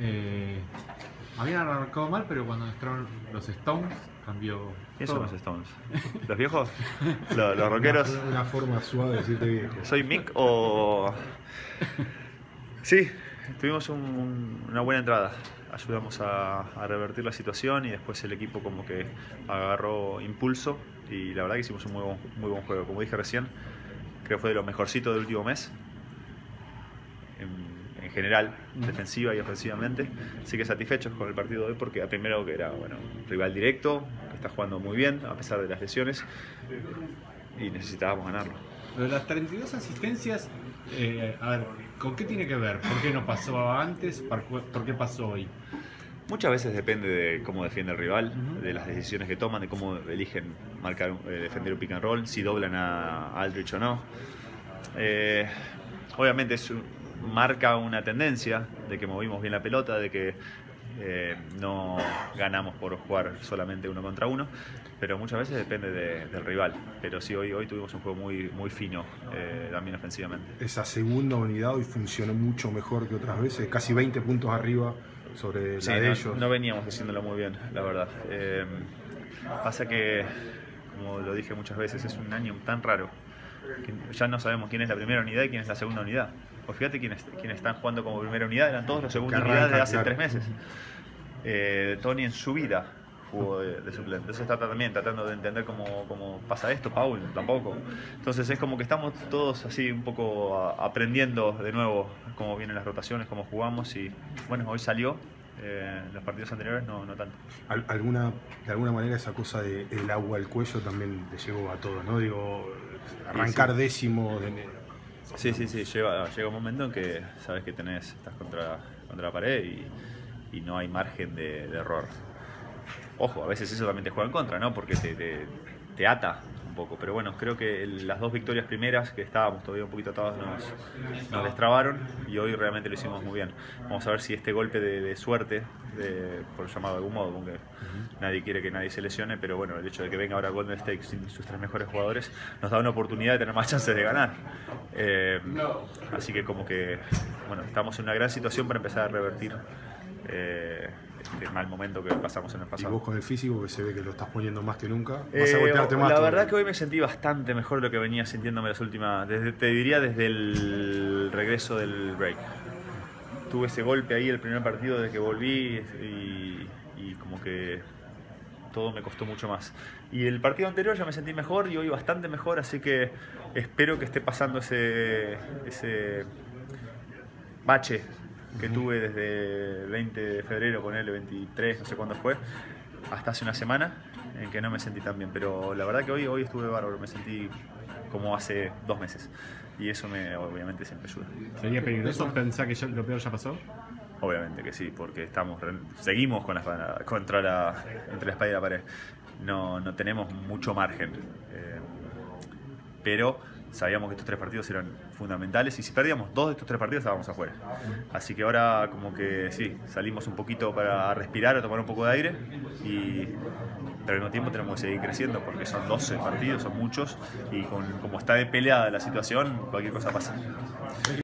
Eh, habían arrancado mal, pero cuando entraron los Stones cambió. ¿Quién todo. son los Stones? ¿Los viejos? ¿Los, los rockeros? Una, una forma suave de decirte viejo. ¿Soy Mick o.? Sí, tuvimos un- un- una buena entrada. Ayudamos a, a revertir la situación y después el equipo como que agarró impulso y la verdad que hicimos un muy buen, muy buen juego. Como dije recién, creo que fue de lo mejorcito del último mes. En, en general, defensiva y ofensivamente. Así que satisfechos con el partido de hoy porque primero que era bueno, un rival directo, que está jugando muy bien a pesar de las lesiones y necesitábamos ganarlo. Lo de las 32 asistencias, eh, a ver, ¿con qué tiene que ver? ¿Por qué no pasó antes? ¿Por qué pasó hoy? Muchas veces depende de cómo defiende el rival, de las decisiones que toman, de cómo eligen marcar, eh, defender un pick and roll, si doblan a Aldrich o no. Eh, obviamente eso marca una tendencia de que movimos bien la pelota, de que eh, no ganamos por jugar solamente uno contra uno, pero muchas veces depende de- del rival. Pero sí, hoy, hoy tuvimos un juego muy, muy fino, eh, también ofensivamente. Esa segunda unidad hoy funcionó mucho mejor que otras veces, casi 20 puntos arriba sobre la de no, ellos. no veníamos haciéndolo muy bien, la verdad. Eh, pasa que, como lo dije muchas veces, es un año tan raro que ya no sabemos quién es la primera unidad y quién es la segunda unidad. Pues fíjate quiénes están jugando como primera unidad, eran todos la segunda Que unidad de hace claro. tres meses. Eh, Tony en su vida jugó de, de suplente. Entonces está también tratando de entender cómo, cómo pasa esto, Paul tampoco. Entonces es como que estamos todos así un poco a- aprendiendo de nuevo cómo vienen las rotaciones, cómo jugamos y bueno, hoy salió. eh, los partidos anteriores no, no tanto. Al- alguna, de alguna manera esa cosa de el agua al cuello también le llegó a todos, ¿no? Digo, arrancar décimo de, Sí, sí, sí, llega, llega un momento en que sabes que tenés, estás contra, contra la pared y, y no hay margen de, error. Ojo, a veces eso también te juega en contra, ¿no? Porque te, te- ata poco. Pero bueno, creo que el- las dos victorias primeras, que estábamos todavía un poquito atados, nos, nos destrabaron y hoy realmente lo hicimos muy bien. Vamos a ver si este golpe de, de suerte, de, por llamarlo de algún modo, porque nadie quiere que nadie se lesione, pero bueno, el hecho de que venga ahora Golden State sin sus tres mejores jugadores nos da una oportunidad de tener más chances de ganar. Eh, así que como que, bueno, estamos en una gran situación para empezar a revertir eh, este mal momento que pasamos en el y pasado. vos con el físico que se ve que lo estás poniendo más que nunca, vas Eh, a golpearte más. la verdad que hoy me sentí bastante mejor de lo que venía sintiéndome las últimas, desde, te diría desde el regreso del break. Tuve ese golpe ahí el primer partido de que volví y, y como que todo me costó mucho más. Y el partido anterior ya me sentí mejor y hoy bastante mejor, así que espero que esté pasando ese, ese bache que tuve desde el 20 de febrero, ponerle 23, no sé cuándo fue, hasta hace una semana, en que no me sentí tan bien. Pero la verdad que hoy, hoy estuve bárbaro, me sentí como hace dos meses. Y eso me obviamente siempre ayuda. ¿Sería peligroso pensar que ya- lo peor ya pasó? Obviamente que sí, porque estamos re- seguimos con la, contra la, entre la espada y la pared. No, no tenemos mucho margen. Eh, pero sabíamos que estos tres partidos eran fundamentales y si perdíamos dos de estos tres partidos estábamos afuera. Así que ahora como que sí, salimos un poquito para respirar, a tomar un poco de aire y pero al mismo tiempo tenemos que seguir creciendo porque son 12 partidos, son muchos y con, como está de peleada la situación, cualquier cosa pasa.